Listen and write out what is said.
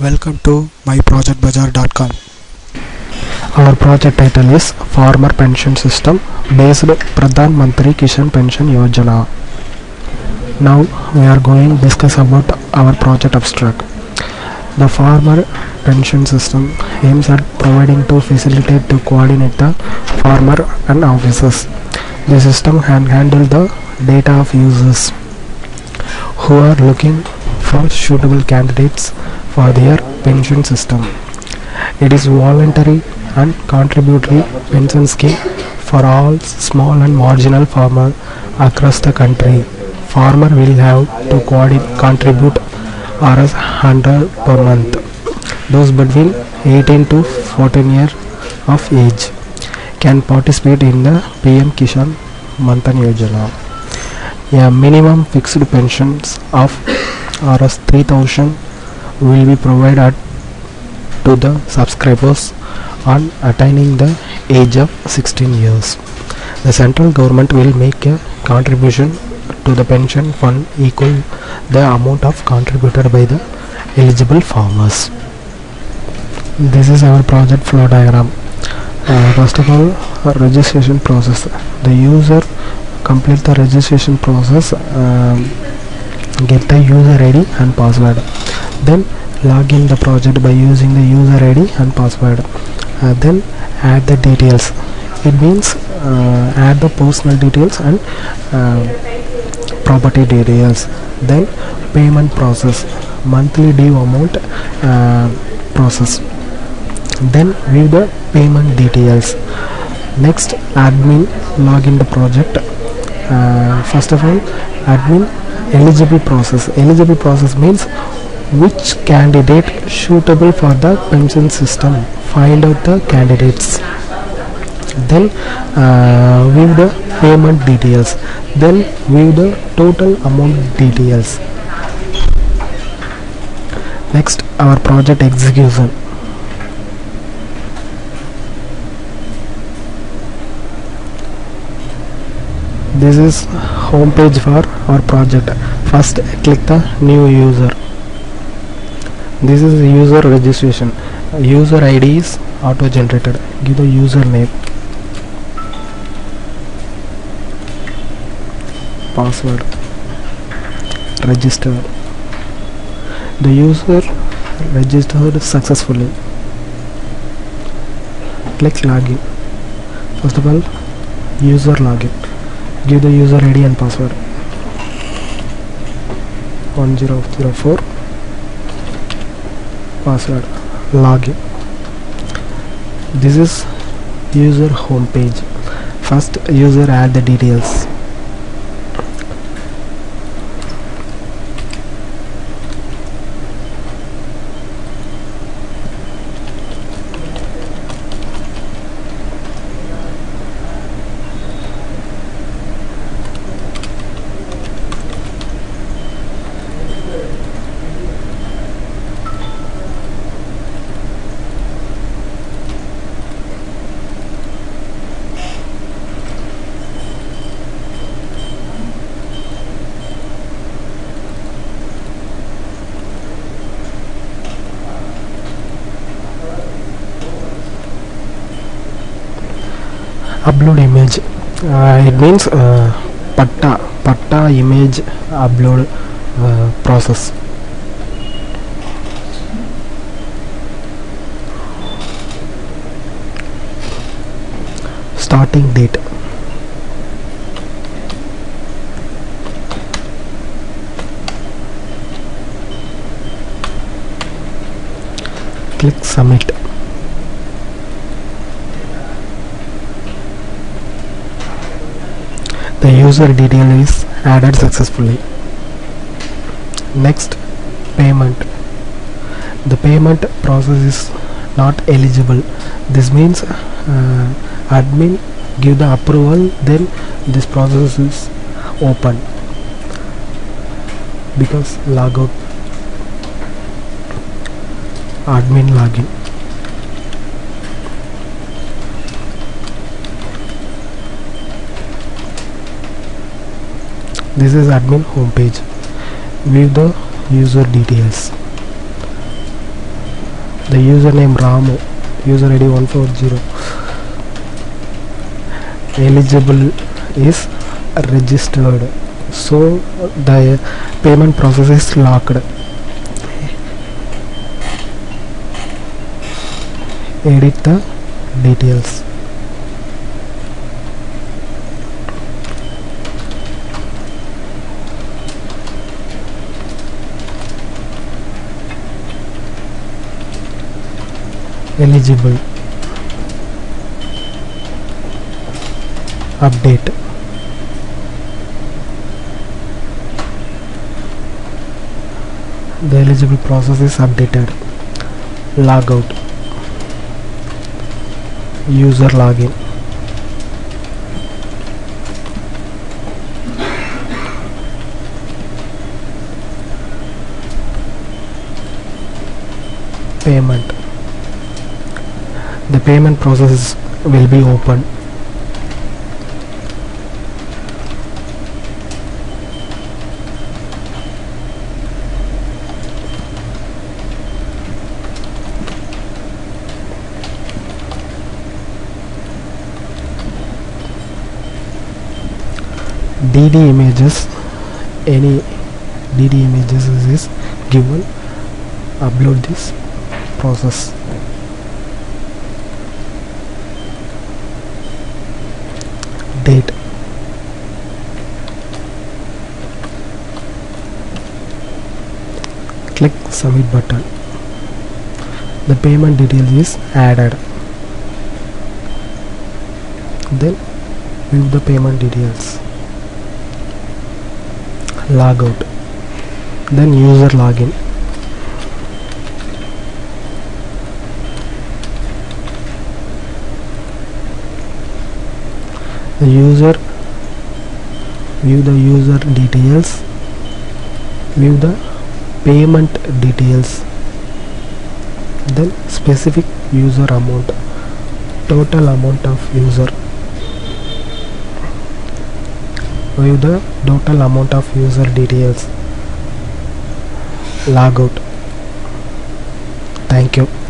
Welcome to myprojectbazaar.com. Our project title is Farmer Pension System based Pradhan Mantri Kisan Pension Yojana. Now we are going to discuss about our project abstract. The farmer pension system aims at providing to facilitate to coordinate the farmer and officers. The system can handle the data of users who are looking for suitable candidates for their pension system. It is voluntary and contributory pension scheme for all small and marginal farmer across the country. Farmer will have to coordi- Rs 100 per month. Those between 18 to 14 years of age can participate in the PM Kisan Mandhan Yojana. A minimum fixed pensions of Rs 3000 will be provided to the subscribers on attaining the age of 16 years. The central government will make a contribution to the pension fund equal the amount of contributed by the eligible farmers. This is our project flow diagram. Uh, first of all, registration process. The user complete the registration process. Um, get the user ID and password. Then log in the project by using the user ID and password. Uh, then add the details. It means uh, add the personal details and uh, property details. Then payment process, monthly due amount uh, process. Then view the payment details. Next admin log in the project. Uh, first of all, admin eligible process. Eligible process means which candidate suitable for the pension system. Find out the candidates. Then uh, view the payment details. Then view the total amount details. Next, our project execution. This is home page for our project. First, click the new user. This is user registration. User ID is auto generated. Give the username. Password. Register. The user registered successfully. Click login. First of all, user login. Give the user ID and password. 1004 password login this is user home page first user add the details upload image. Uh, it means uh, patta patta image upload uh, process. Starting date. Click submit the user detail is added successfully. Next payment. The payment process is not eligible. This means uh, admin give the approval then this process is open. Because logout admin login this is admin homepage. View the user details. The username ramu user id 140 eligible is registered. So the payment process is locked. Edit the details eligible. Update. The eligible process is updated. Logout. User login. Payment the payment process will be open. Dd images any dd images is given. Upload this process date click submit button the payment detail is added. Then view the payment details. Log out then user login. The user view the user details. View the payment details then specific user amount total amount of user. View the total amount of user details log out. Thank you